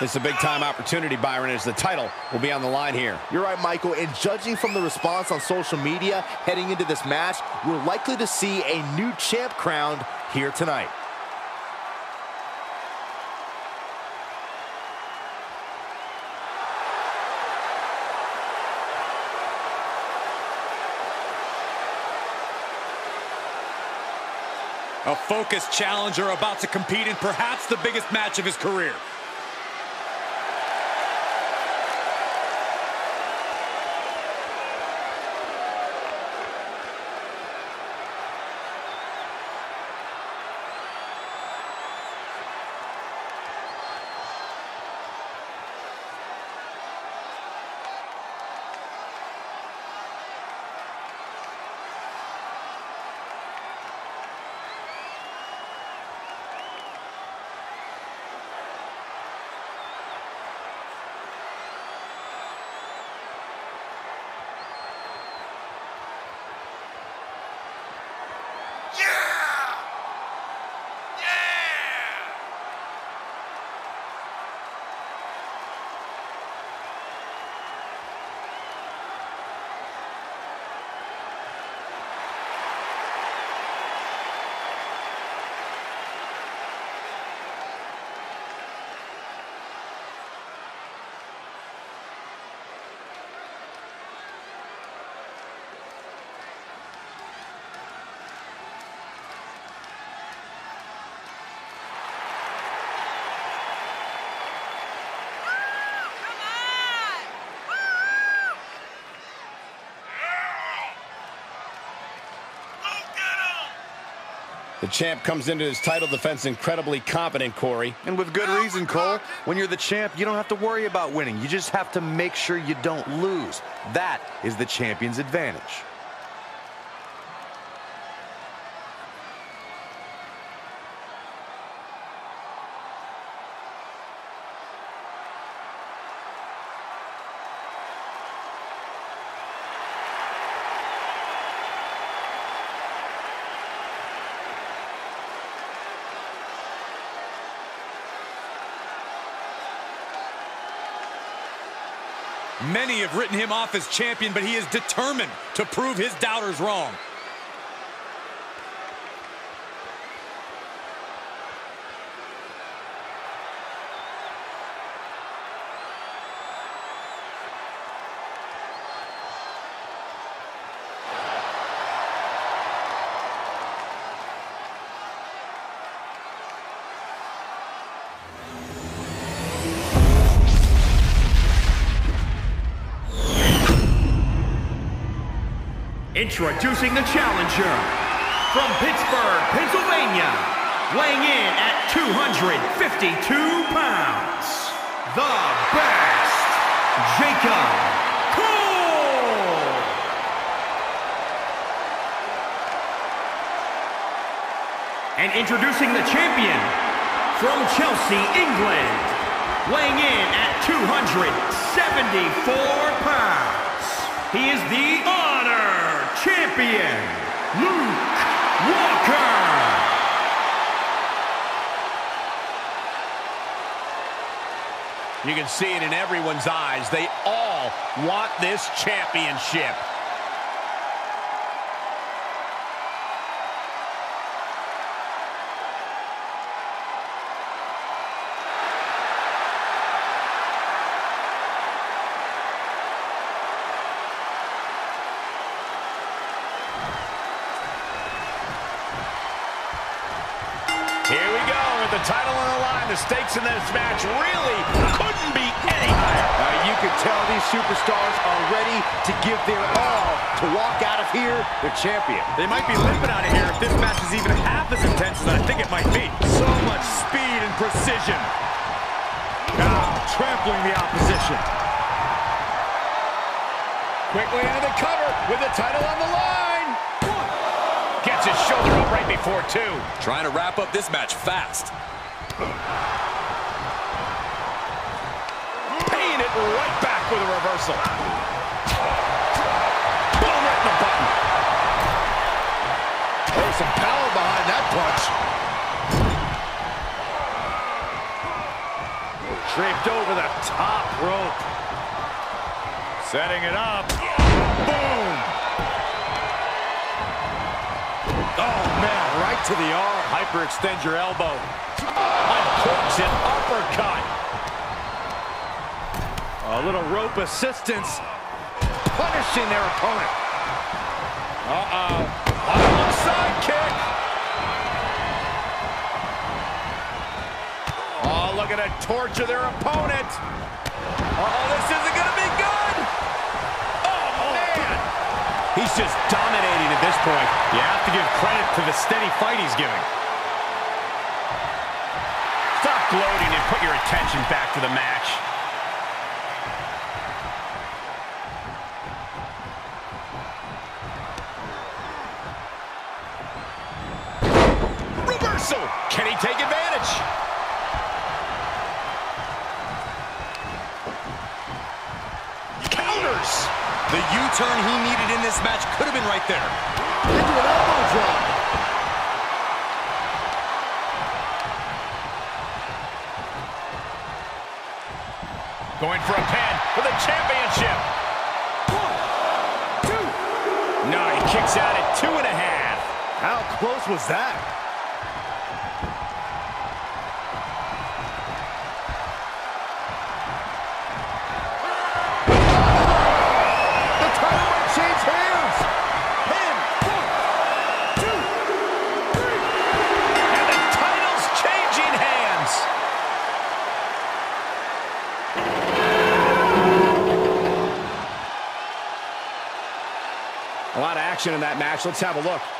This is a big time opportunity, Byron, as the title will be on the line here. You're right, Michael. And judging from the response on social media heading into this match, we're likely to see a new champ crowned here tonight. A focused challenger about to compete in perhaps the biggest match of his career. The champ comes into his title defense incredibly competent, Corey. And with good reason, Cole. When you're the champ, you don't have to worry about winning. You just have to make sure you don't lose. That is the champion's advantage. Have written him off as champion, but he is determined to prove his doubters wrong. Introducing the challenger from Pittsburgh, Pennsylvania, weighing in at 252 pounds, the best, Jacob Cole. And introducing the champion from Chelsea, England, weighing in at 274 pounds, he is the Honor Champion, Luke Walker. You can see it in everyone's eyes. They all want this championship. Superstars are ready to give their all to walk out of here the champion. They might be limping out of here if this match is even half as intense as I think it might be. So much speed and precision. Now, trampling the opposition. Quickly into the cover with the title on the line. Gets his shoulder up right before two. Trying to wrap up this match fast. Paying it right back with a reversal. Boom, right in the button. There's some power behind that punch. Draped over the top rope. Setting it up. Boom! Oh, man, right to the arm. Hyperextend your elbow. Uncorks an uppercut. A little rope assistance. Punishing their opponent. Uh-oh. Onside kick. Oh, look at it torture their opponent. Oh, this isn't going to be good. Oh, oh, man. He's just dominating at this point. You have to give credit to the steady fight he's giving. Stop gloating and put your attention back to the match. Take advantage? Counters. The U-turn he needed in this match could have been right there. Into an elbow drop. Going for a pin for the championship. One, two. No, he kicks out at two and a half. How close was that? Action in that match. Let's have a look.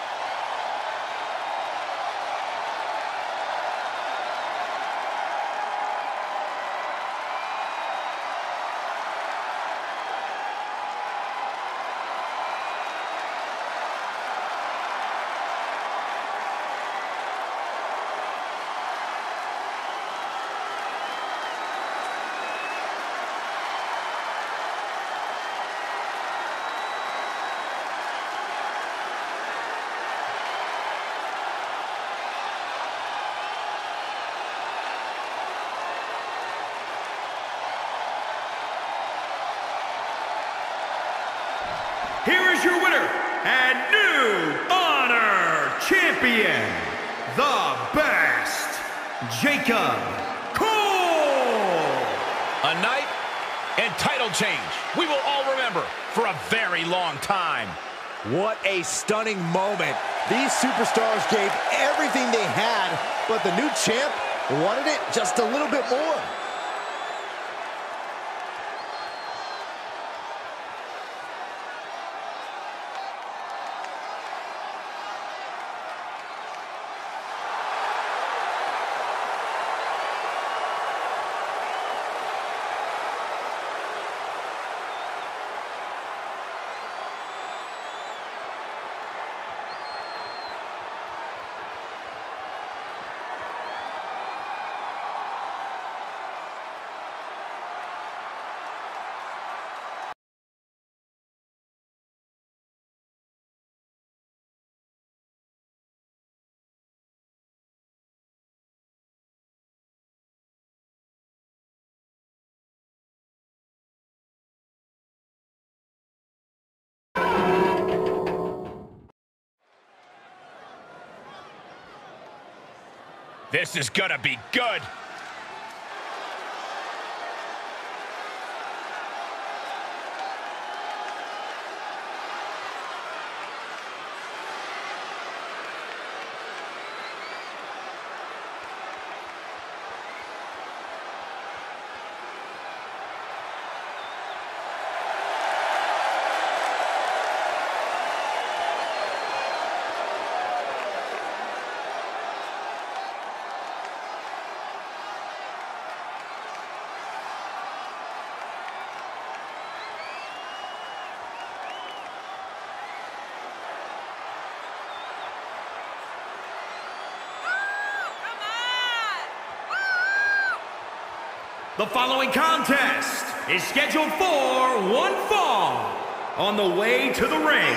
What a stunning moment. These superstars gave everything they had, but the new champ wanted it just a little bit more. This is gonna be good. The following contest is scheduled for one fall. On the way to the ring,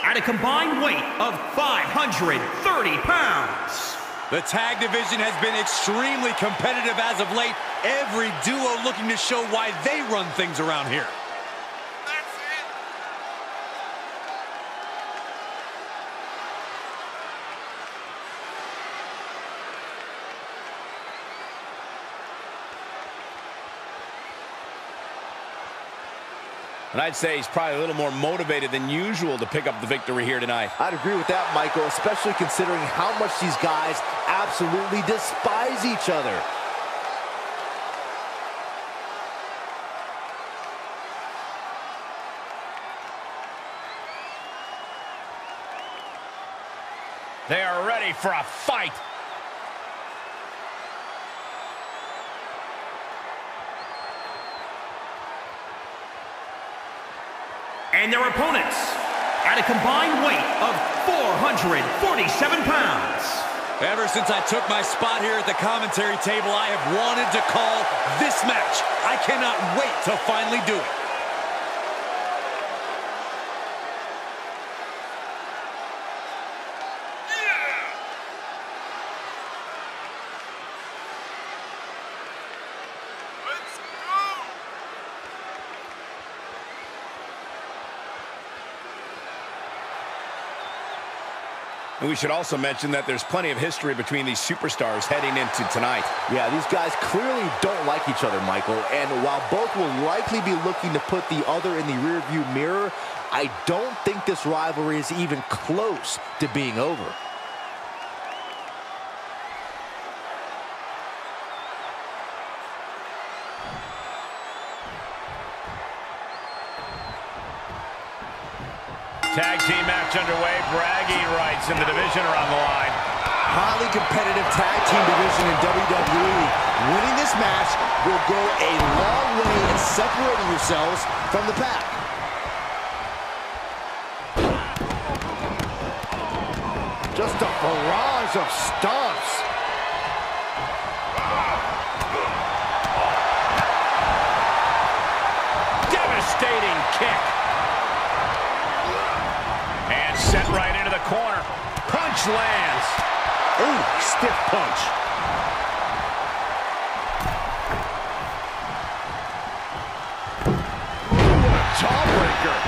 at a combined weight of 530 pounds. The tag division has been extremely competitive as of late. Every duo looking to show why they run things around here. And I'd say he's probably a little more motivated than usual to pick up the victory here tonight. I'd agree with that, Michael, especially considering how much these guys absolutely despise each other. They are ready for a fight. And their opponents, at a combined weight of 447 pounds. Ever since I took my spot here at the commentary table, I have wanted to call this match. I cannot wait to finally do it. And we should also mention that there's plenty of history between these superstars heading into tonight. Yeah, these guys clearly don't like each other, Michael. And while both will likely be looking to put the other in the rearview mirror, I don't think this rivalry is even close to being over. Tag team match underway. Bragging rights in the division are on the line. Highly competitive tag team division in WWE. Winning this match will go a long way in separating yourselves from the pack. Just a barrage of stomps. Devastating kick. Set right into the corner. Punch lands. Ooh, stiff punch. Jawbreaker.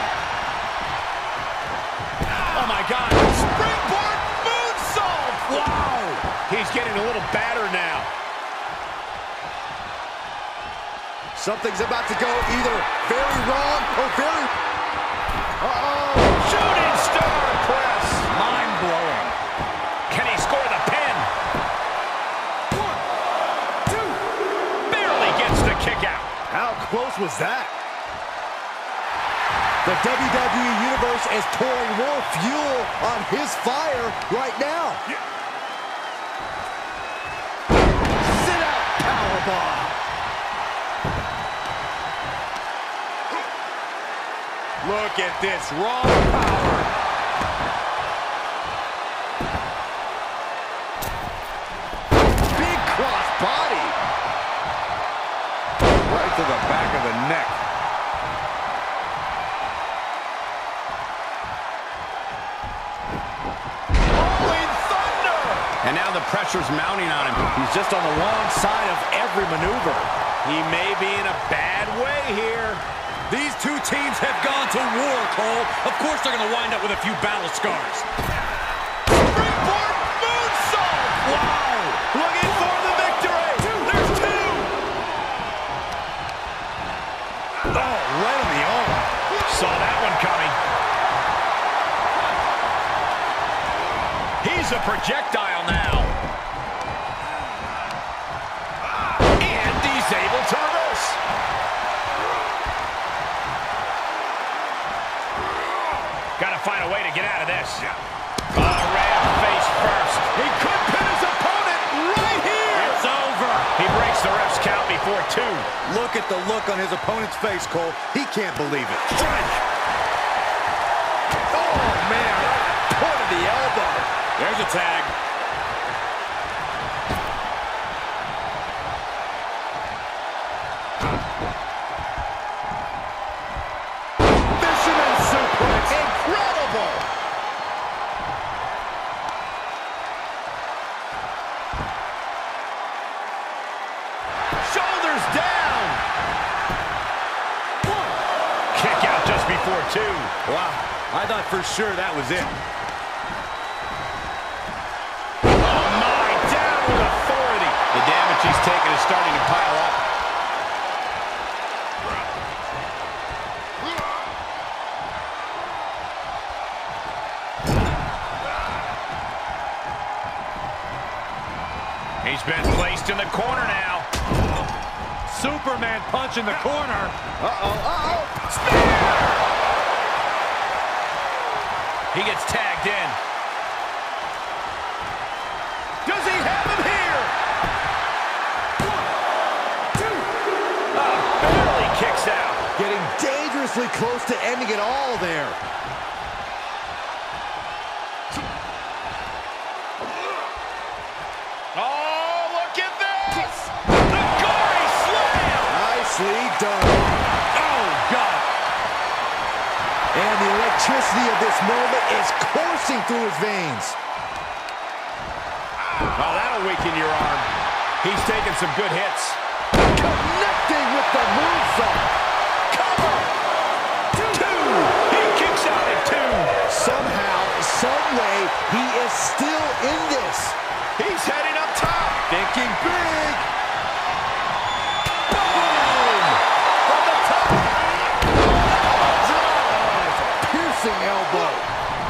Oh my God. Springboard moonsault. Wow. He's getting a little battered now. Something's about to go either very wrong or very... Uh-oh. Shooting star press. Mind blowing. Can he score the pin? One, two. Barely gets the kick out. How close was that? The WWE Universe is pouring more fuel on his fire right now. Sit out powerbomb. Look at this raw power. Big cross body. Right to the back of the neck. Rolling thunder. And now the pressure's mounting on him. He's just on the wrong side of every maneuver. He may be in a bad way here. These two teams have gone to war, Cole. Of course they're going to wind up with a few battle scars. Springboard moonsault. Wow. He's a projectile now. And he's able to reverse. Got to find a way to get out of this. Oh, right up face first. He could pin his opponent right here. It's over. He breaks the ref's count before two. Look at the look on his opponent's face, Cole. He can't believe it. Strike. Oh, man. Point of the elbow. There's a tag. Fisherman suplex. Incredible. Shoulders down. One. Kick out just before two. Wow. I thought for sure that was it. Starting to pile up. He's been placed in the corner now. Superman punch in the corner. Uh-oh, uh-oh. He gets tagged in. Dangerously close to ending it all there. Oh, look at this! The gory slam! Nicely done. Oh, God. And the electricity of this moment is coursing through his veins. Ah, oh, that'll weaken your arm. He's taking some good hits. Connecting with the moonsault. Two. Somehow, someway, he is still in this. He's heading up top. Thinking big. Boom! From the top. Piercing elbow.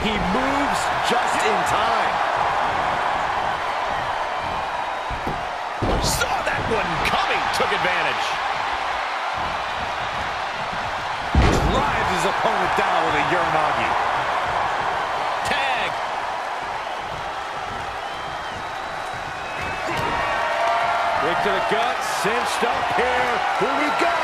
He moves just in time. Saw that one coming. Took advantage. Opponent down with a Uranage. Tag. Kick to the gut, cinched up here. Here we go.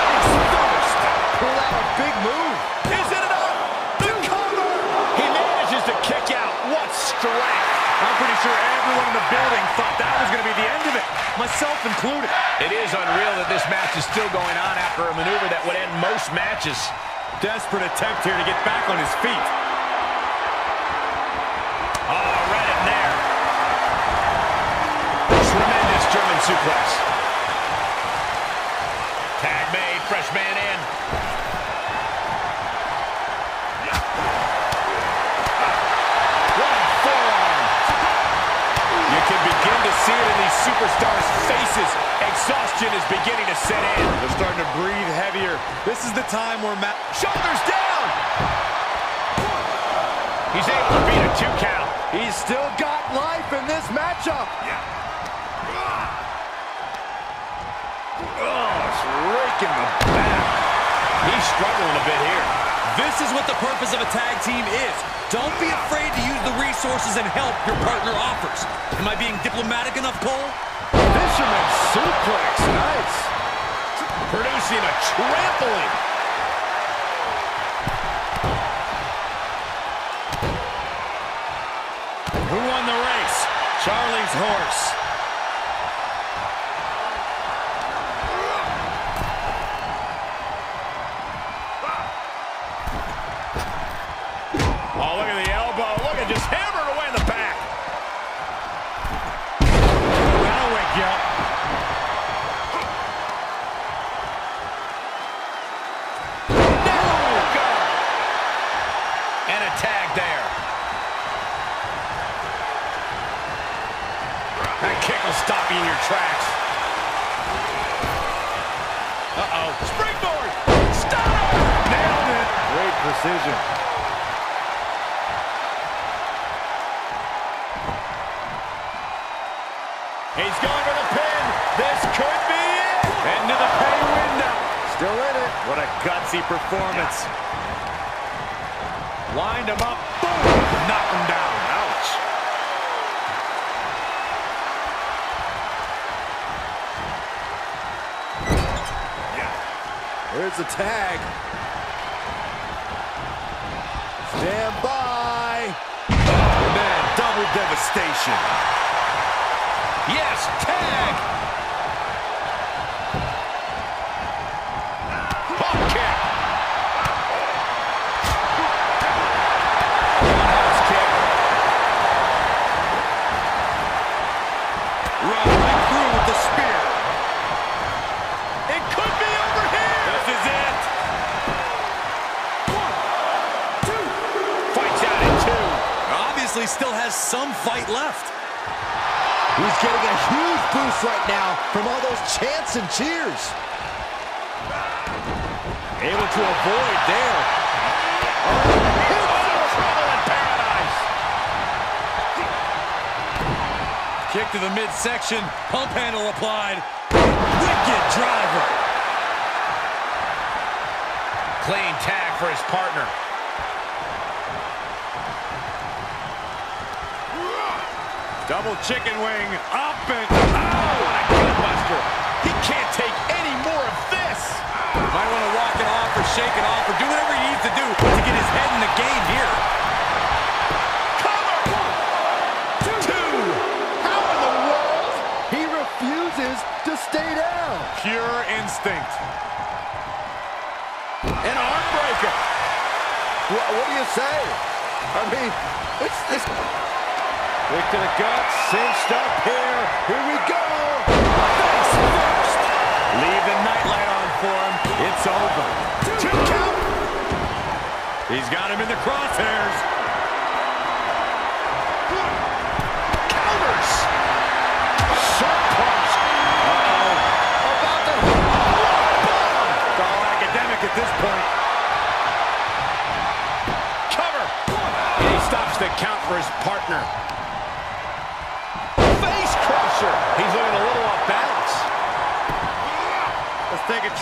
Face first. Pull out a big move. Is it enough? The cover. He manages to kick out. What strength. I'm sure everyone in the building thought that was going to be the end of it, myself included. It is unreal that this match is still going on after a maneuver that would end most matches. Desperate attempt here to get back on his feet. Oh, right in there. Tremendous German suplex. See it in these superstars' faces. Exhaustion is beginning to set in. They're starting to breathe heavier. This is the time where Matt... Shoulders down. He's able to beat a two count. He's still got life in this matchup. Oh, it's raking the back. He's struggling a bit here. This is what the purpose of a tag team is. Don't be afraid to use the resources and help your partner offers. Am I being diplomatic enough, Cole? Fisherman suplex. Nice. Producing a trampling. Who won the race? Charlie's horse. Still in it. What a gutsy performance. Lined him up. Boom. Knock him down. Ouch. There's the tag. Stand by. Oh, man, double devastation. Yes, tag. Obviously still has some fight left. He's getting a huge boost right now from all those chants and cheers. Able to avoid there. Kick to the midsection. Pump handle applied. Wicked driver. Clean tag for his partner. Double chicken wing up and oh, what a gutbuster. He can't take any more of this. Might want to walk it off or shake it off or do whatever he needs to do to get his head in the game here. Two. How in the world? He refuses to stay down. Pure instinct. An arm breaker. What, what do you say? I mean, it's this. Kick to the gut, cinched up here. Here we go. Face first. Leave the nightlight on for him. It's over. Two count. He's got him in the crosshairs.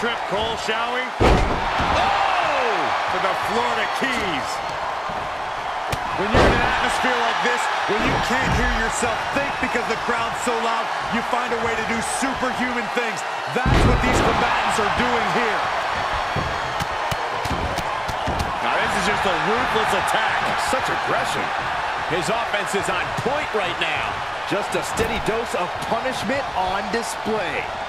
Trip, Cole, shall we? Oh! The Florida Keys. When you're in an atmosphere like this, when you can't hear yourself think because the crowd's so loud, you find a way to do superhuman things. That's what these combatants are doing here. Now this is just a ruthless attack. Such aggression. His offense is on point right now. Just a steady dose of punishment on display.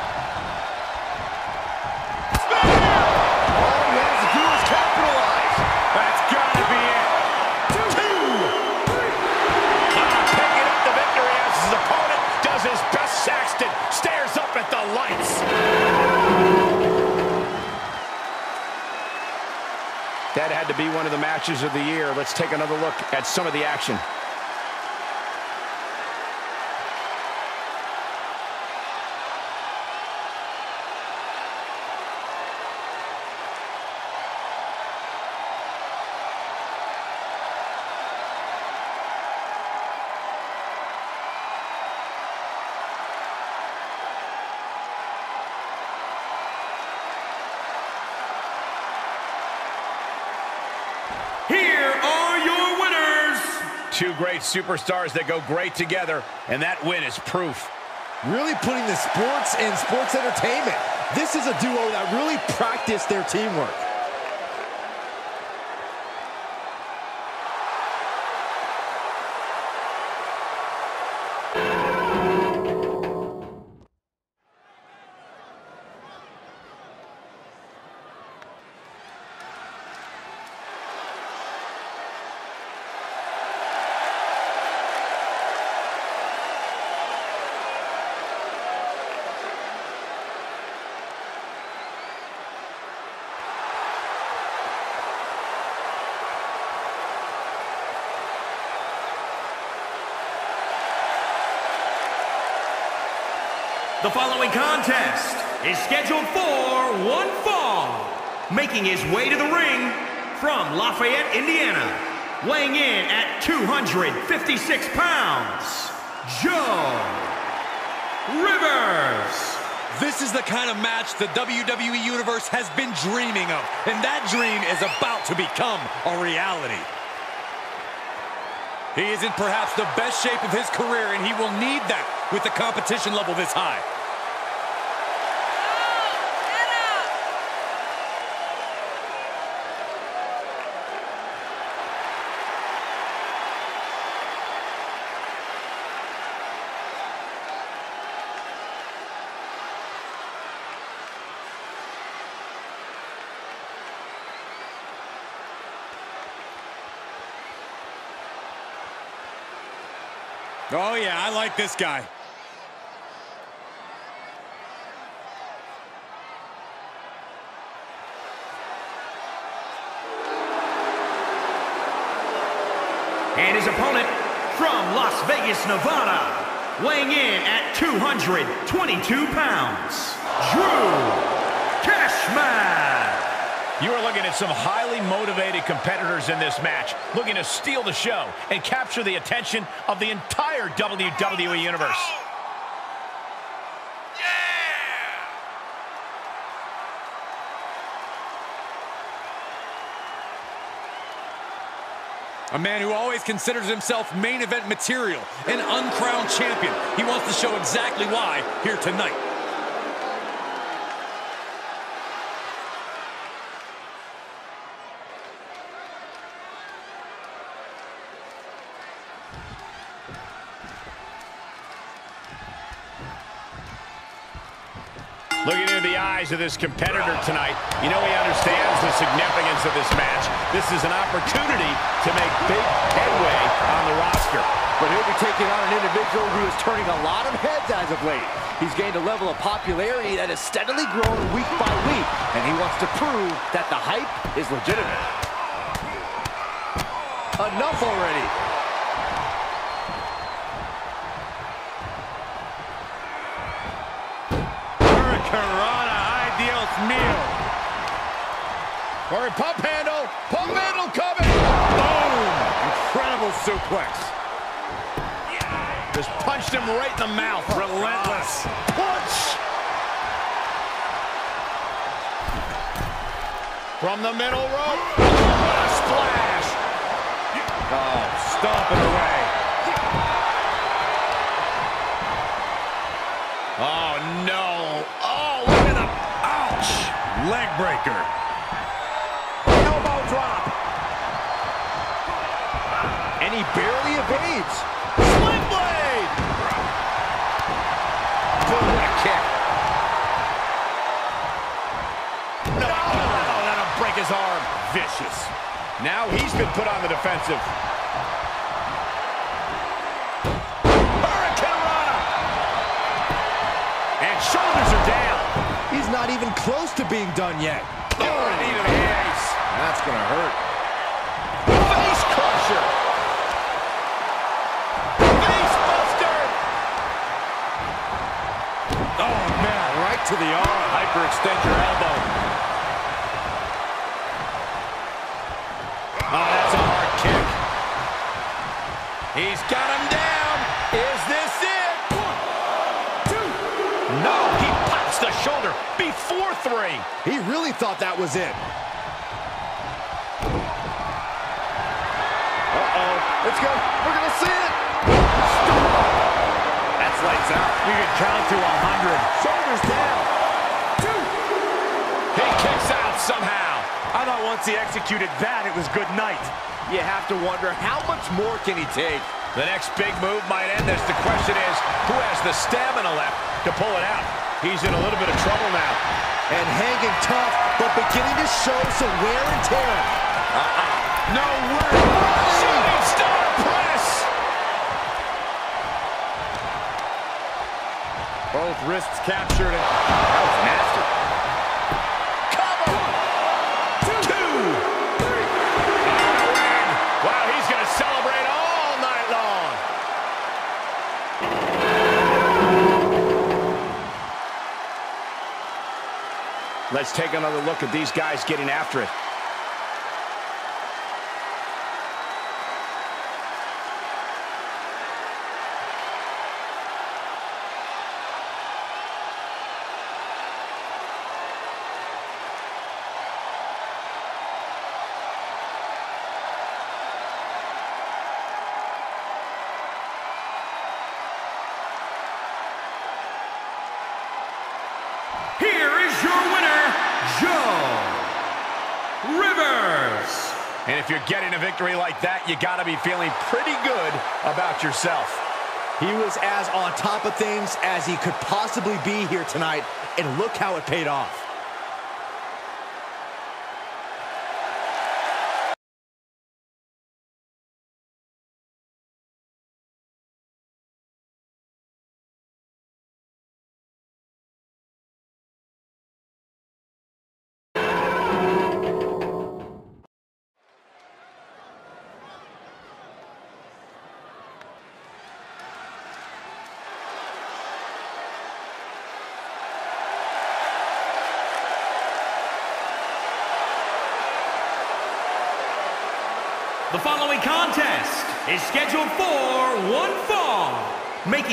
To be one of the matches of the year. Let's take another look at some of the action. Two great superstars that go great together, and that win is proof. Really putting the sports in sports entertainment. This is a duo that really practiced their teamwork. The following contest is scheduled for one fall. Making his way to the ring from Lafayette, Indiana, weighing in at 256 pounds, Joe Rivers. This is the kind of match the WWE Universe has been dreaming of, and that dream is about to become a reality. He is in perhaps the best shape of his career, and he will need that with the competition level this high. Oh, yeah, I like this guy. And his opponent from Las Vegas, Nevada, weighing in at 222 pounds, Drew Cashman. You are looking at some highly motivated competitors in this match, looking to steal the show and capture the attention of the entire WWE Universe. A man who always considers himself main event material, an uncrowned champion. He wants to show exactly why here tonight. Looking into the eyes of this competitor tonight, you know he understands the significance of this match. This is an opportunity to make big headway on the roster. But he'll be taking on an individual who is turning a lot of heads as of late. He's gained a level of popularity that has steadily grown week by week, and he wants to prove that the hype is legitimate. Enough already. Or a pump handle, pump handle coming. Boom! Incredible suplex. Just punched him right in the mouth. Oh, Relentless. Punch. From the middle rope. What a splash. Oh, stomping away. Oh, no. Oh, look at the... Ouch. Leg breaker. He barely evades. Sling blade. Boom, what a kick. No, oh, that'll break his arm. Vicious. Now he's been put on the defensive. And shoulders are down. He's not even close to being done yet. Oh, knee to the face. That's gonna hurt. The arm. Hyperextend your elbow. Oh, that's a hard kick. He's got him down. Is this it? One, two. No, he pops the shoulder before three. He really thought that was it. Uh-oh. It's go. We're gonna see it. That's lights out. You can count to 100. Shoulders down. Two. He kicks out somehow. I thought once he executed that, it was good night. You have to wonder how much more can he take? The next big move might end this. The question is, who has the stamina left to pull it out? He's in a little bit of trouble now. And hanging tough, but beginning to show some wear and tear. Uh-uh. No way! Shooting star Both wrists captured. And that was nasty. Cover! Two! Three! Wow, he's going to celebrate all night long. Let's take another look at these guys getting after it. Victory like that, you got to be feeling pretty good about yourself. He was as on top of things as he could possibly be here tonight, and look how it paid off.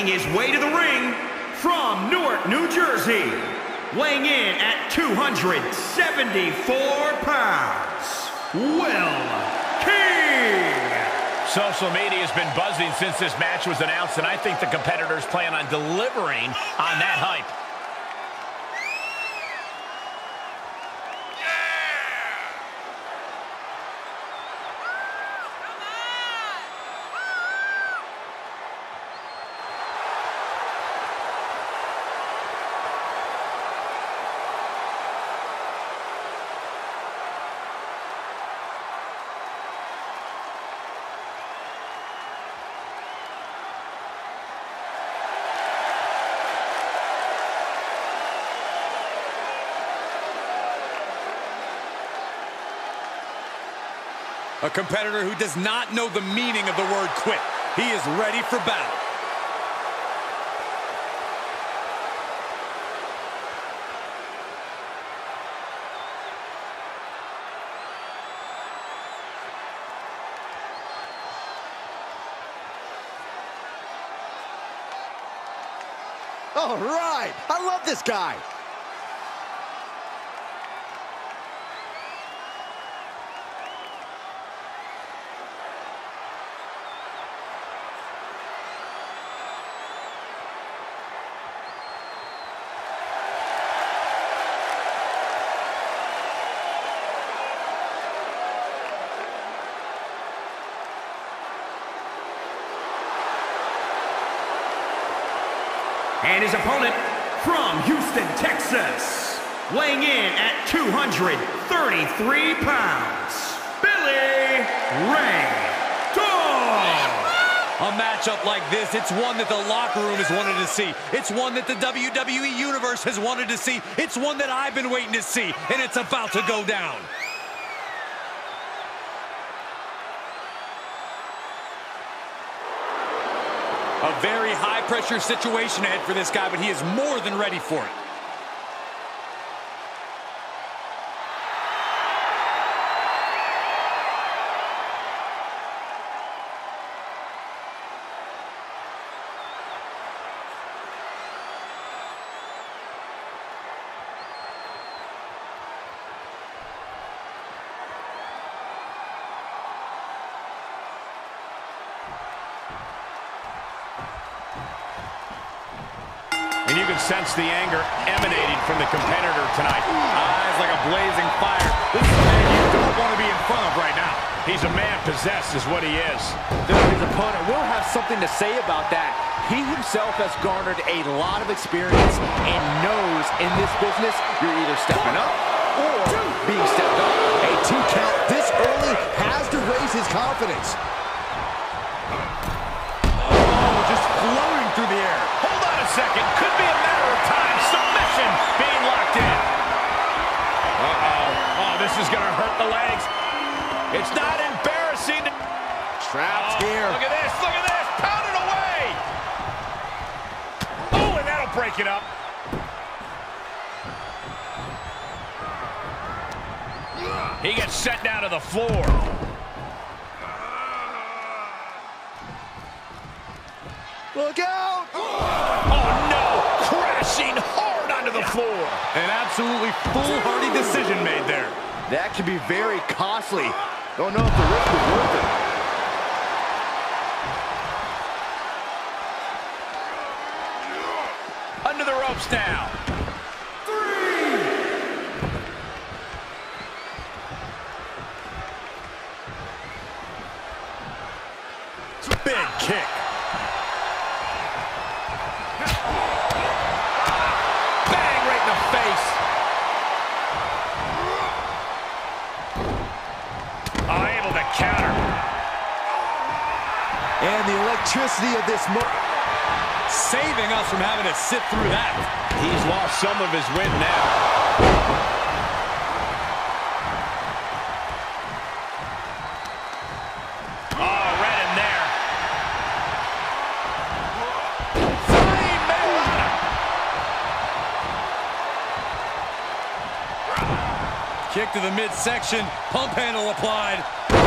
His way to the ring from Newark, New Jersey. Weighing in at 274 pounds. Will King. Social media has been buzzing since this match was announced, and I think the competitors plan on delivering on that hype. A competitor who does not know the meaning of the word quit. He is ready for battle. All right. I love this guy. And his opponent from Houston, Texas. Weighing in at 233 pounds. Billy Ray. A matchup like this, it's one that the locker room has wanted to see. It's one that the WWE Universe has wanted to see. It's one that I've been waiting to see, and it's about to go down. A very high-pressure situation ahead for this guy, but he is more than ready for it. Sense the anger emanating from the competitor tonight. Eyes like a blazing fire. This is a man you don't want to be in front of right now. He's a man possessed is what he is. His opponent will have something to say about that. He himself has garnered a lot of experience and knows in this business you're either stepping up or being stepped up. A two count this early has to raise his confidence. Oh, just floating through the air. Hold on a second. Could be a matter of time. Submission being locked in. Uh-oh. Oh, this is going to hurt the legs. It's not embarrassing. Trapped Oh, here. Look at this. Look at this. Pound it away. Oh, and that'll break it up. He gets sent down to the floor. Floor. An absolutely foolhardy decision made there. That could be very costly. Don't know if the risk is worth it. Saving us from having to sit through that. He's lost some of his wind now. Oh, right in there. Flying. Kick to the midsection. Pump handle applied. Boom!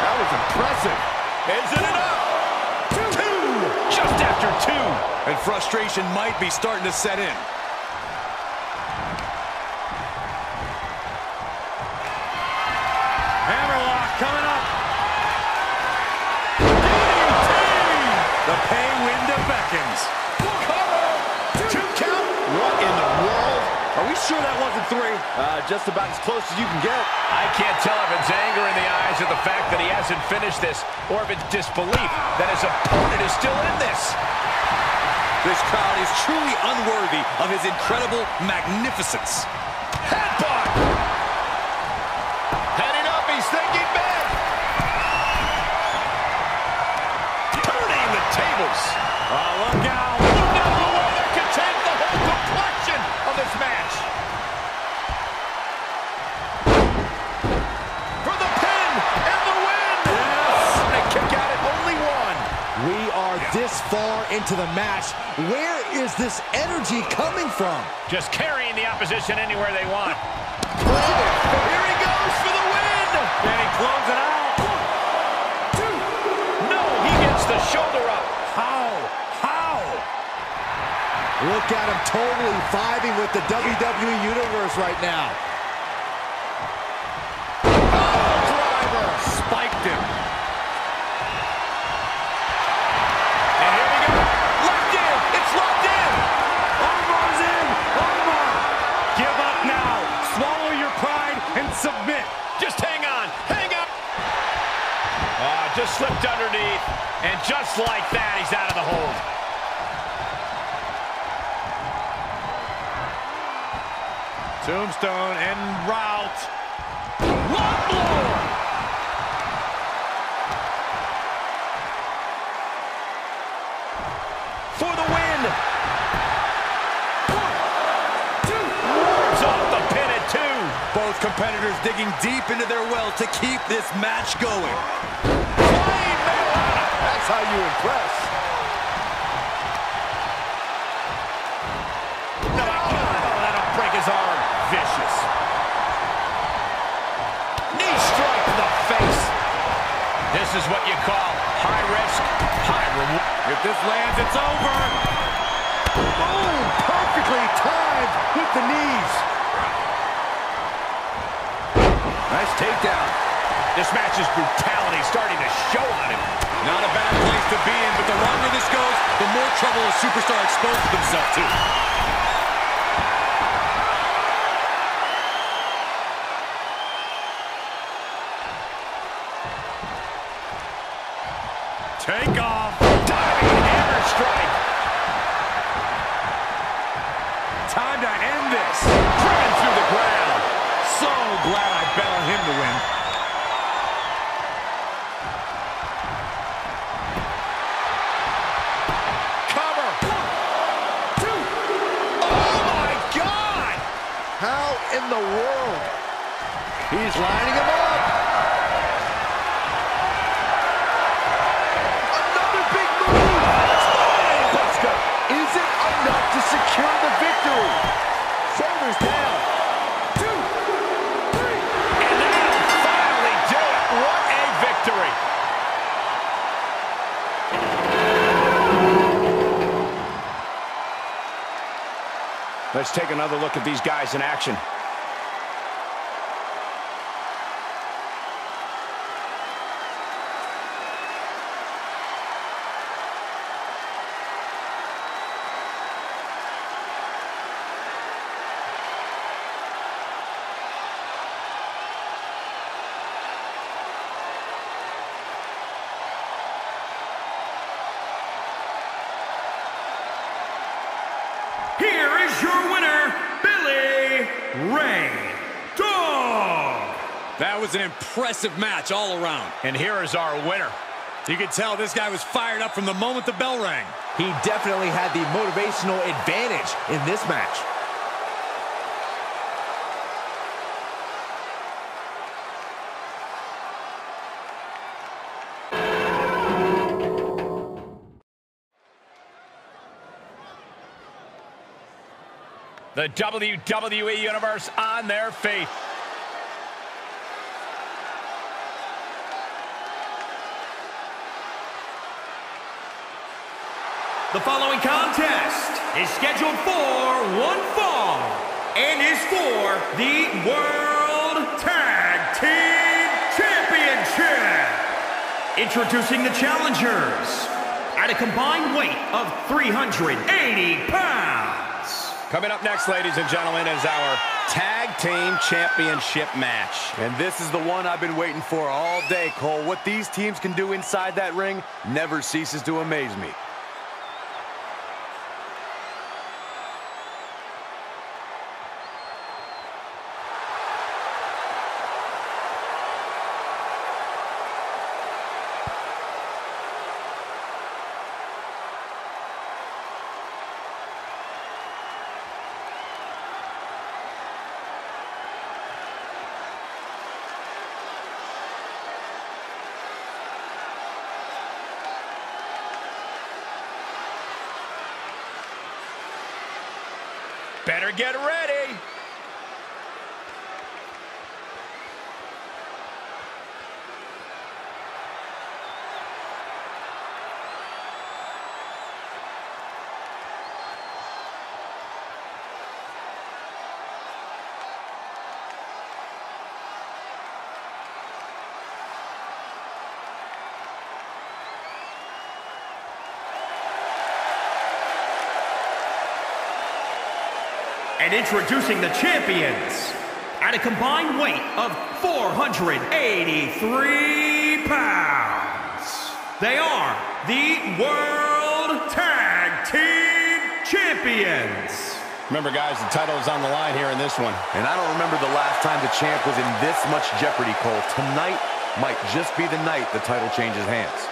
That was impressive. Is it enough? Two! Just after two. And frustration might be starting to set in. Hammerlock coming up. The pay window beckons. Cover. Two count. What in the world? Are we sure that wasn't three? Uh, just about as close as you can get. I can't tell if it's anger in the eyes of the fact that he hasn't finished this or if it's disbelief that his opponent is still in this. This crowd is truly unworthy of his incredible magnificence. Into the match. Where is this energy coming from? Just carrying the opposition anywhere they want. Here he goes for the win. Can he close it out? No, he gets the shoulder up. How? How? Look at him totally vibing with the WWE Universe right now. Just like that, he's out of the hold. Tombstone and route. One blow. For the win. One, two. Wards off the pin at two. Both competitors digging deep into their well to keep this match going. That's how you impress. No, oh, that'll break his arm. Vicious. Knee strike to the face. This is what you call high risk, high reward. If this lands, it's over. Boom! Perfectly timed with the knees. Nice takedown. This match's brutality starting to show on him. Not a bad place to be in, but the longer this goes, the more trouble a superstar exposes himself to. These guys in action. Was an impressive match all around. And here is our winner. You could tell this guy was fired up from the moment the bell rang. He definitely had the motivational advantage in this match. The WWE Universe on their feet. The following contest is scheduled for one fall and is for the World Tag Team Championship. Introducing the challengers at a combined weight of 380 pounds. Coming up next, ladies and gentlemen, is our Tag Team Championship match. And this is the one I've been waiting for all day, Cole. What these teams can do inside that ring never ceases to amaze me. Better get ready. And introducing the champions at a combined weight of 483 pounds. They are the World Tag Team Champions. Remember, guys, the title is on the line here in this one. And I don't remember the last time the champ was in this much jeopardy, Cole. Tonight might just be the night the title changes hands.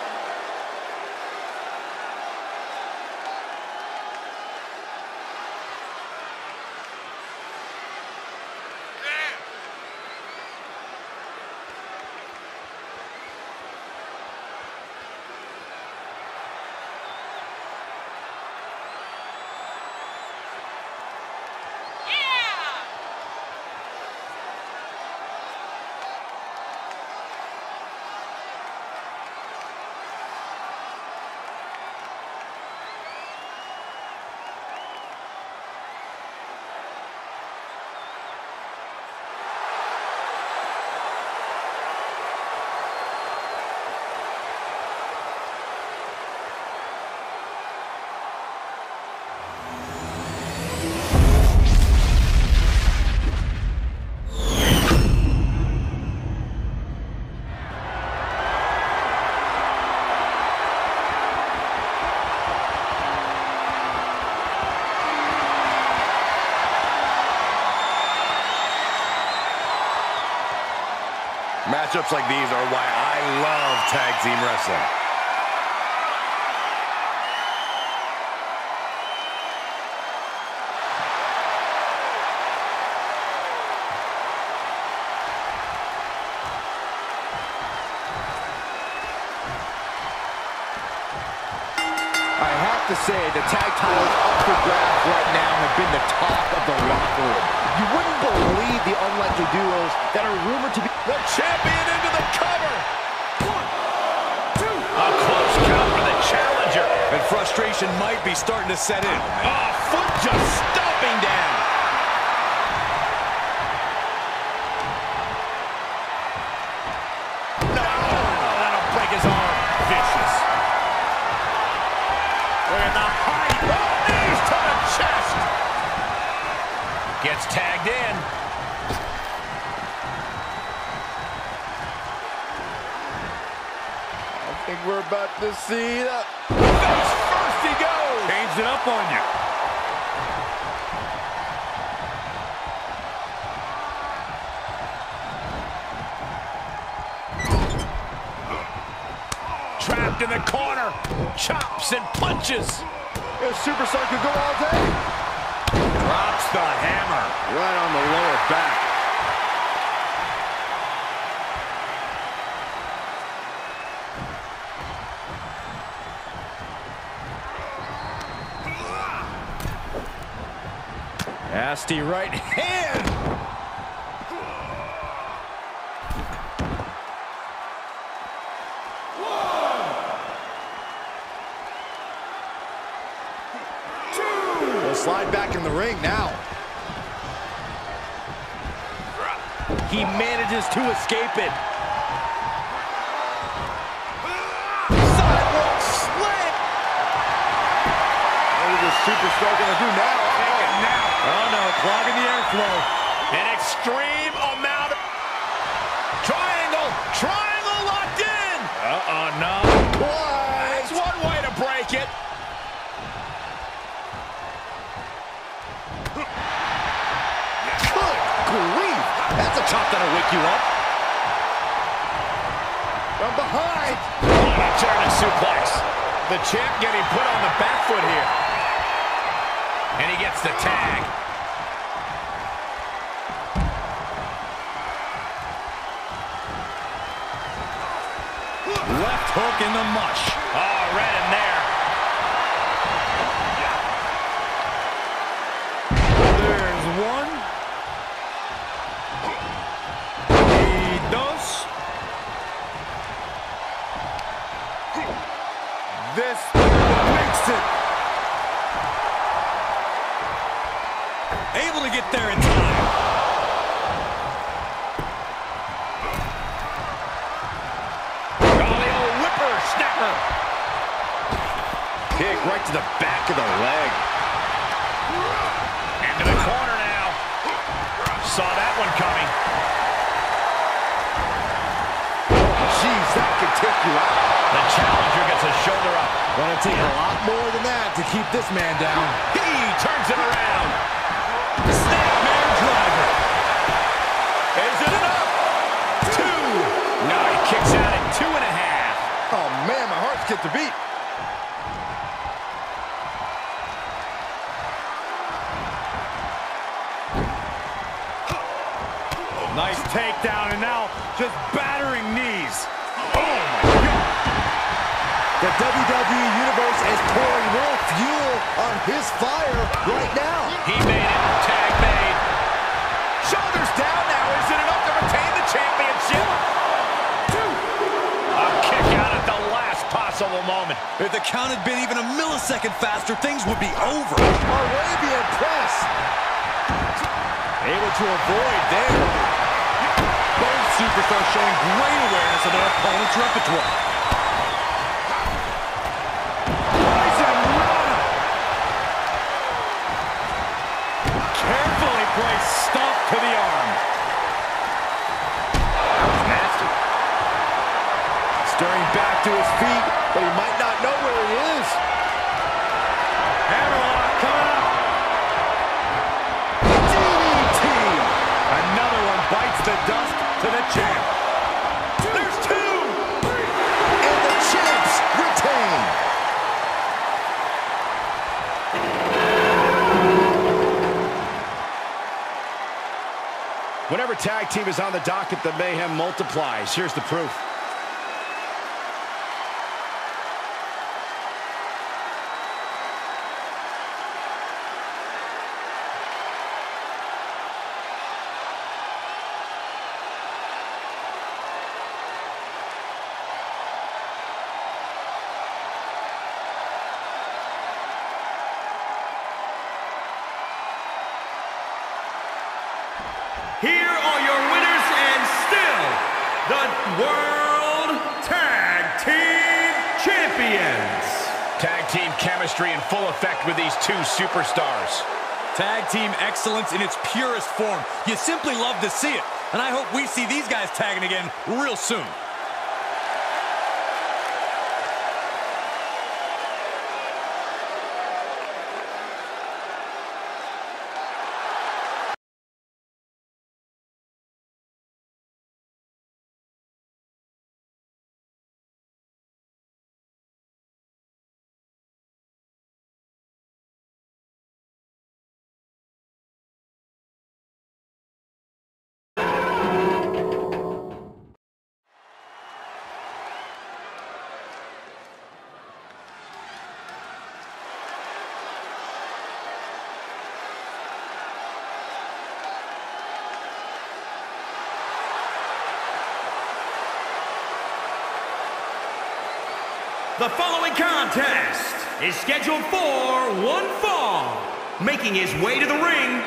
Like these are why I love tag team wrestling. I have to say, the tag titles up for grabs right now have been the talk of the locker room. You wouldn't believe the unlikely duos that are rumored to be... The champion into the cover. One, two. A close count for the challenger. And frustration might be starting to set in. Oh, foot just stomping down. We're about to see that. Face first he goes. Changed it up on you. Trapped in the corner. Chops and punches. This superstar could go all day. Drops the hammer. Right on the lower back. nasty right hand. One, two. We'll slide back in the ring now. He manages to escape it. Clogging. An extreme amount of... Triangle! Triangle locked in! Uh-oh, no. That's one way to break it. Good grief! That's a chop that'll wake you up. From behind! On a German suplex. The champ getting put on the back foot here. And he gets the tag. Hook in the mush. Oh, right in there. There's one. Y dos. This makes it. Able to get there in time. Right to the back of the leg. Into the corner now. Saw that one coming. Jeez, that could take you out. The challenger gets a shoulder up. Gonna take a lot more than that to keep this man down. He turns it around. Snapmare driver. Is it enough? Two. No, he kicks out at two and a half. Oh man, my heart skipped a beat. Takedown, and now just battering knees. Oh, my God. The WWE Universe is pouring more fuel on his fire right now. He made it. Tag made. Shoulders down now. Is it enough to retain the championship? A kick out at the last possible moment. If the count had been even a millisecond faster, things would be over. Arabian press. Able to avoid there. Both superstars showing great awareness of their opponent's repertoire. Carefully stomp to the arm. Nasty. Stirring back to his feet, but he might not know where he is. Hammerlock Whenever tag team is on the docket, the mayhem multiplies. Here's the proof. Superstars. Tag team excellence in its purest form. You simply love to see it. And I hope we see these guys tagging again real soon. The following contest is scheduled for one fall, making his way to the ring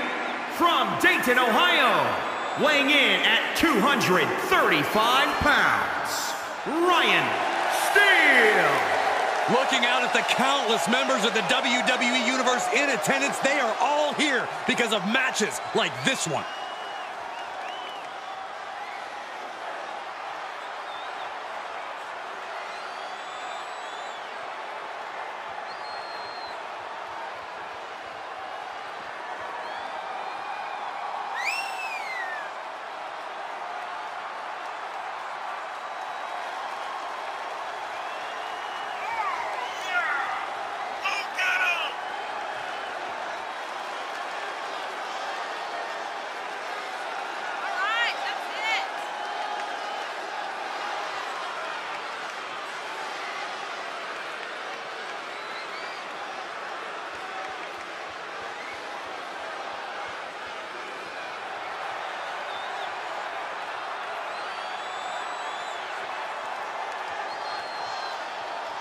from Dayton, Ohio, weighing in at 235 pounds, Ryan Steele. Looking out at the countless members of the WWE Universe in attendance, they are all here because of matches like this one.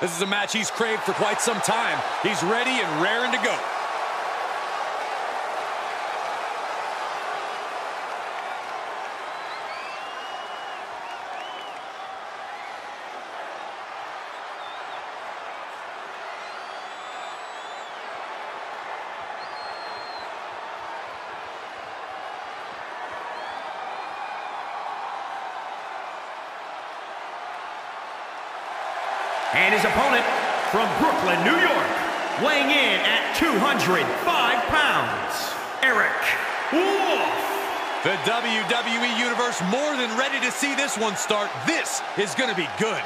This is a match he's craved for quite some time. He's ready and raring to go. And his opponent from Brooklyn, New York, weighing in at 205 pounds, Eric Wolf. The WWE Universe more than ready to see this one start. This is going to be good.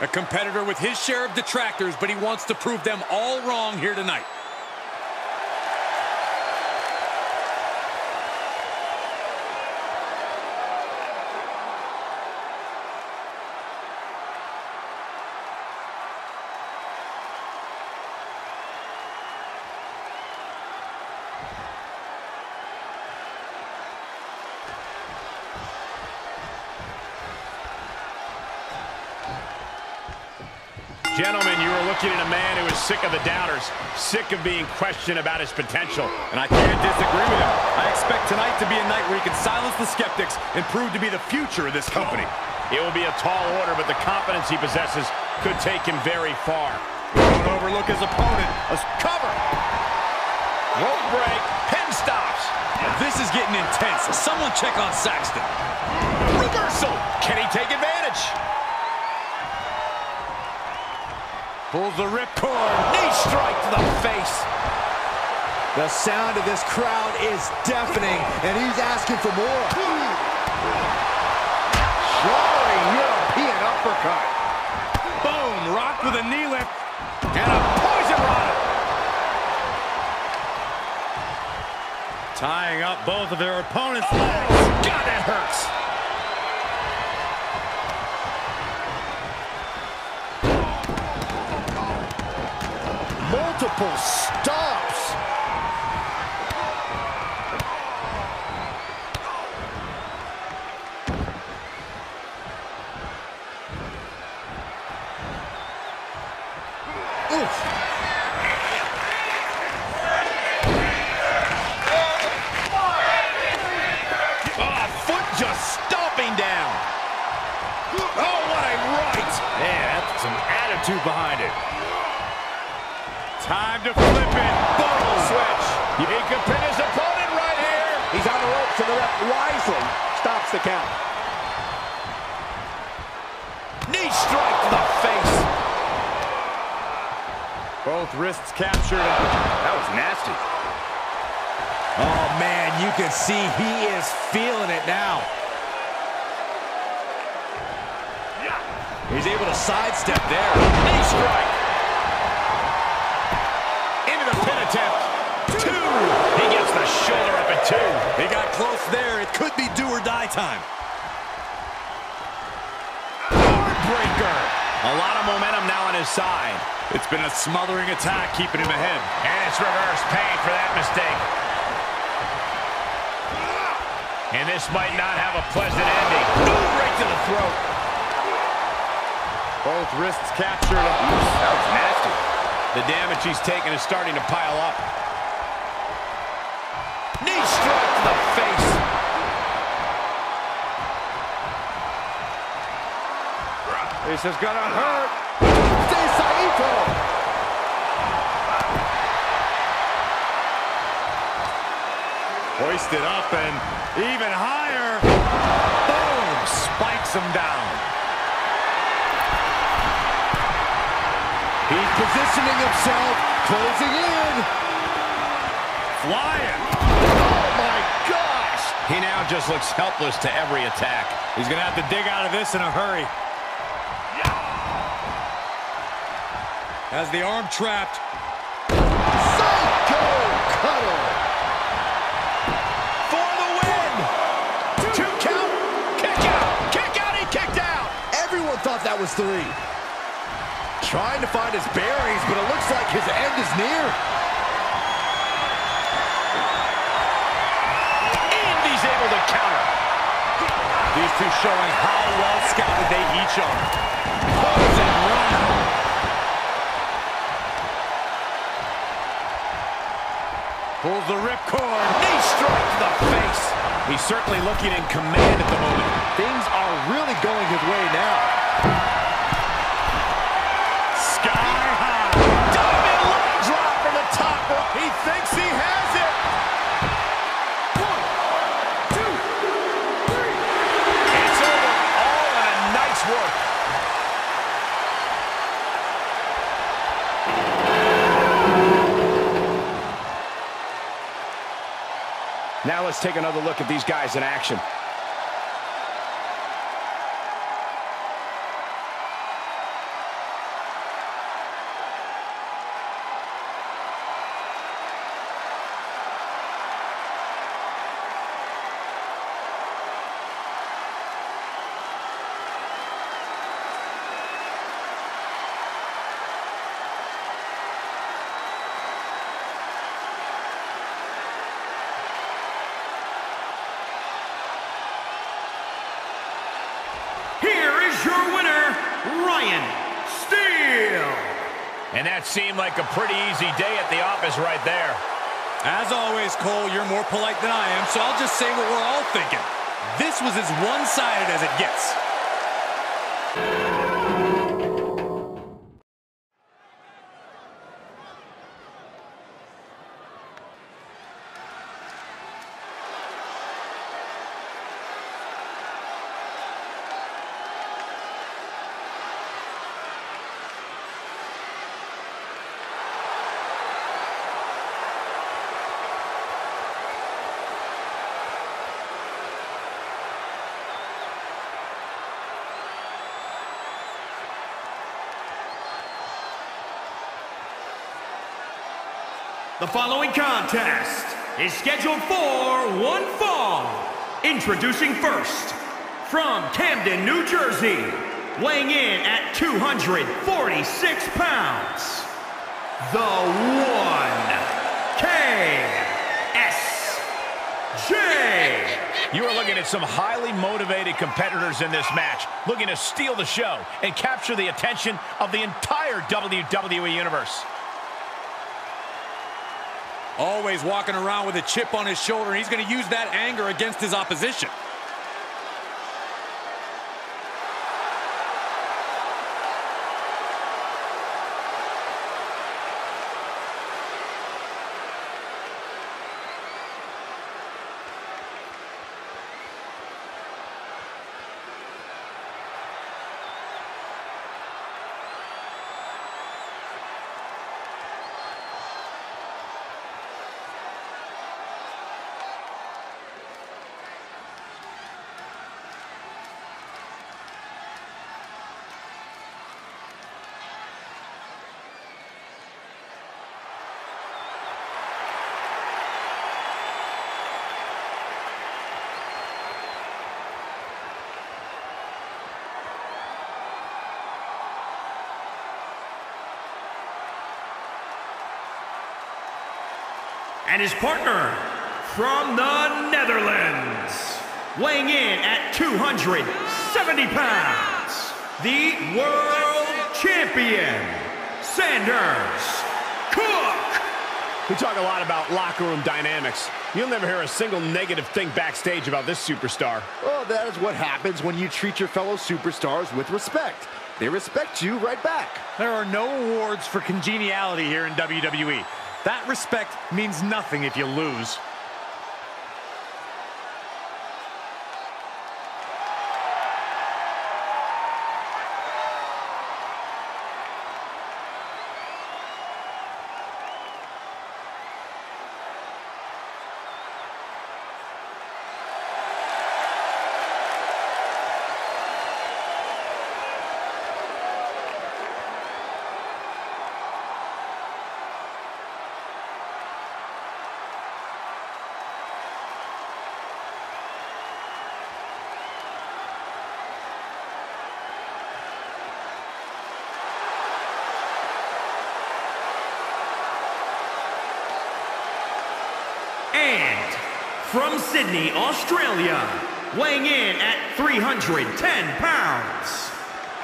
A competitor with his share of detractors, but he wants to prove them all wrong here tonight. At a man who is sick of the doubters, sick of being questioned about his potential. And I can't disagree with him. I expect tonight to be a night where he can silence the skeptics and prove to be the future of this company. It will be a tall order, but the confidence he possesses could take him very far. Don't overlook his opponent. A cover. Rope break, pin stops. This is getting intense. Someone check on Saxton. Reversal. Can he take advantage? Pulls the ripcord. Knee strike to the face. The sound of this crowd is deafening, and he's asking for more. Soaring European uppercut. Boom, rocked with a knee lift. And a Poison Rana. Tying up both of their opponents' legs. God, that hurts. Multiple stops. Knee strike to the face. Both wrists captured. That was nasty. Oh, man, you can see he is feeling it now. He's able to sidestep there. Knee strike. Into the pin attempt. Two. He gets the shoulder up at two. He got close there. It could be do or die time. Heartbreaker. A lot of momentum now on his side. It's been a smothering attack keeping him ahead. And it's reverse pain for that mistake. And this might not have a pleasant ending. Ooh, right to the throat. Both wrists captured. That was nasty. The damage he's taken is starting to pile up. Knee strike to the face. This is gonna hurt. Hoisted up and even higher. Boom! Spikes him down. He's positioning himself, closing in. Flying. Oh, my gosh. He now just looks helpless to every attack. He's going to have to dig out of this in a hurry. Has the arm trapped. Psycho cutter. For the win! Two count, kick out, kick out, he kicked out! Everyone thought that was three. Trying to find his bearings, but it looks like his end is near. And he's able to counter. These two showing how well scouted they each are. Pose and run. Pulls the ripcord. Knee strike to the face. He's certainly looking in command at the moment. Take another look at these guys in action. Seemed like a pretty easy day at the office right there. As always, Cole, you're more polite than I am, so I'll just say what we're all thinking. This was as one-sided as it gets. The following contest is scheduled for one fall. Introducing first, from Camden, New Jersey, weighing in at 246 pounds, the one, KSJ. You are looking at some highly motivated competitors in this match, looking to steal the show and capture the attention of the entire WWE Universe. Always walking around with a chip on his shoulder, he's going to use that anger against his opposition. And his partner from the Netherlands, weighing in at 270 pounds, the world champion, Sanders Cook. We talk a lot about locker room dynamics. You'll never hear a single negative thing backstage about this superstar. Well, that is what happens when you treat your fellow superstars with respect. They respect you right back. There are no awards for congeniality here in WWE. That respect means nothing if you lose. And from Sydney, Australia, weighing in at 310 pounds,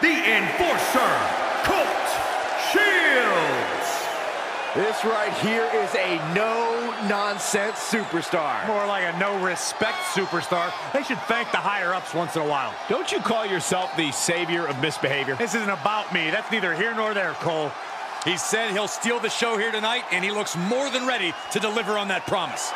the Enforcer, Colt Shields. This right here is a no-nonsense superstar. More like a no-respect superstar. They should thank the higher-ups once in a while. Don't you call yourself the savior of misbehavior? This isn't about me. That's neither here nor there, Cole. He said he'll steal the show here tonight, and he looks more than ready to deliver on that promise.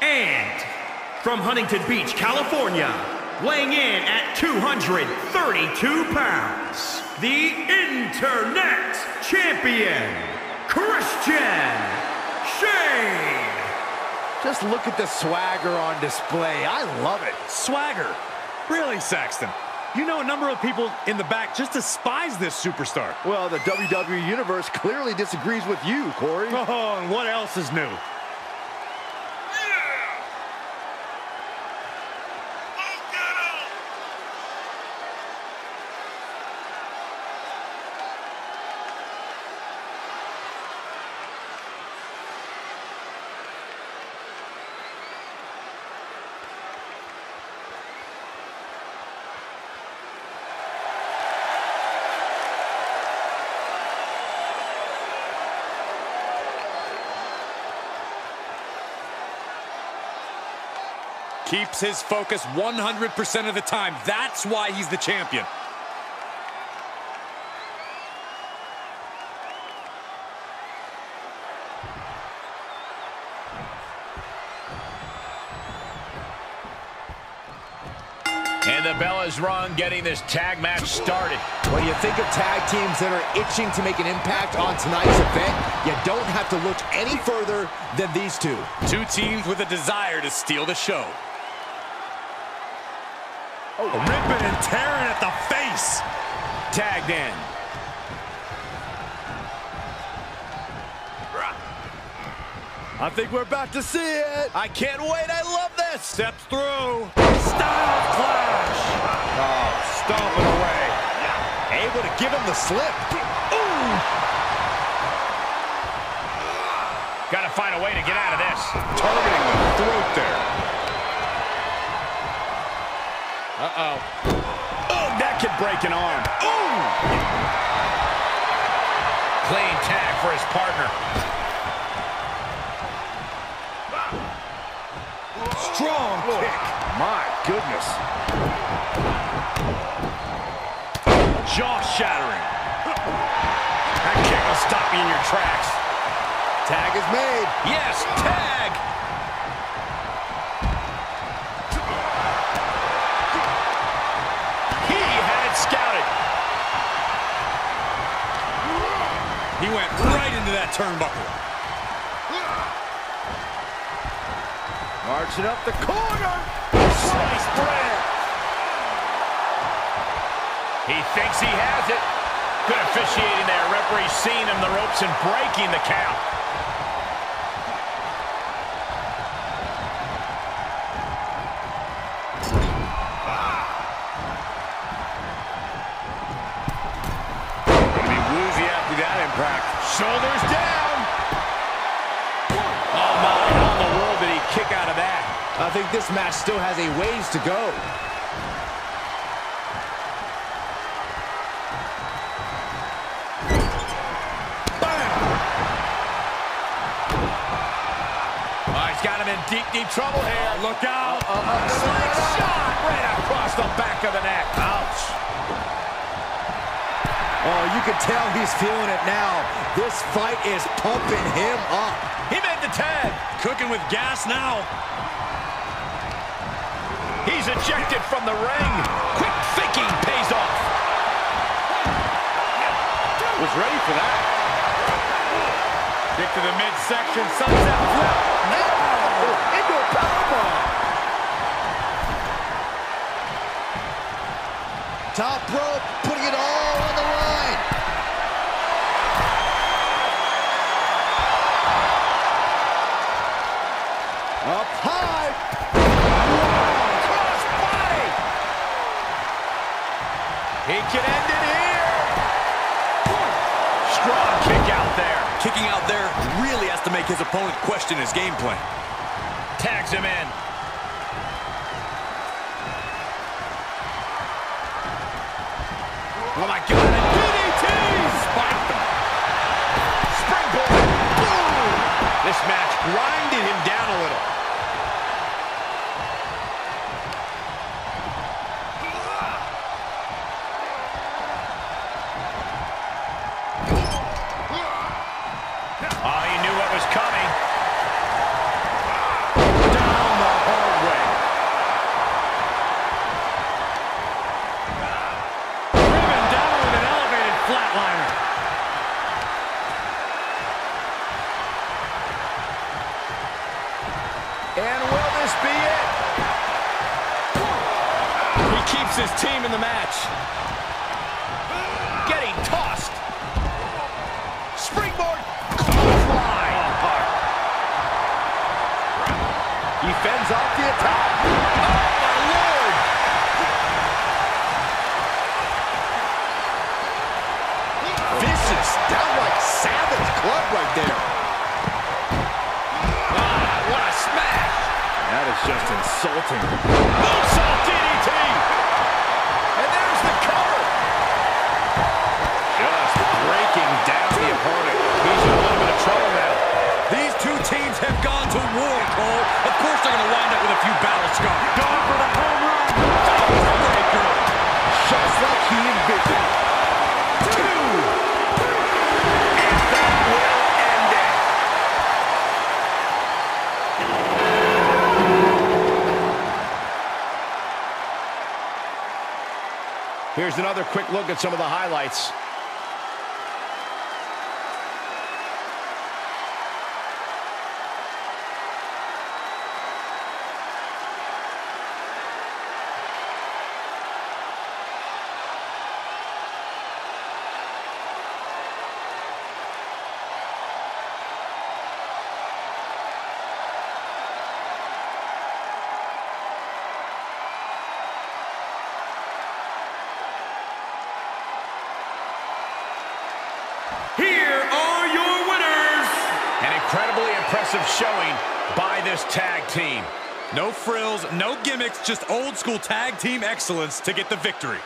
And from Huntington Beach, California, weighing in at 232 pounds, the Internet Champion, Christian Shane. Just look at the swagger on display. I love it. Swagger. Really, Saxton? You know a number of people in the back just despise this superstar. Well, the WWE Universe clearly disagrees with you, Corey. Oh, and what else is new? Keeps his focus 100% of the time. That's why he's the champion. And the bell is rung, getting this tag match started. When you think of tag teams that are itching to make an impact on tonight's event, you don't have to look any further than these two. Two teams with a desire to steal the show. Oh, ripping and tearing at the face. Tagged in. I think we're about to see it. I can't wait. I love this. Steps through. Style clash. Oh, stomping away. Able to give him the slip. Ooh. Got to find a way to get out of this. Targeting the throat there. Uh-oh. Oh, that could break an arm. Ooh! Clean tag for his partner. Strong kick. My goodness. Jaw shattering. That kick will stop you in your tracks. Tag is made. Yes, tag. He went right into that turnbuckle. Marching up the corner. Sliced bread. He thinks he has it. Good officiating there. Referee seeing him the ropes and breaking the count. Shoulders down. Oh, my. How in the world did he kick out of that? I think this match still has a ways to go. Got him in deep, deep trouble here. Oh, look out. Slick shot right across the back of the neck. Ouch. Oh, you can tell he's feeling it now. This fight is pumping him up. He made the tag. Cooking with gas now. He's ejected from the ring. Quick thinking pays off. Was ready for that. Kick to the midsection. Sunset flip. Into a powerbomb. Top rope, putting it all on high. Cross body. He can end it here. Strong kick out there. Kicking out there really has to make his opponent question his game plan. Tags him in. Oh my God! DDT! Spiked him. Springboard. Boom! This match grinded him down flatliner. And will this be it? He keeps his team in the match. Insulting. Moonsault DDT. And there's the cover. Just breaking down the opponent. He's in a little bit of trouble now. These two teams have gone to war, Cole. Here's another quick look at some of the highlights. School tag team excellence to get the victory.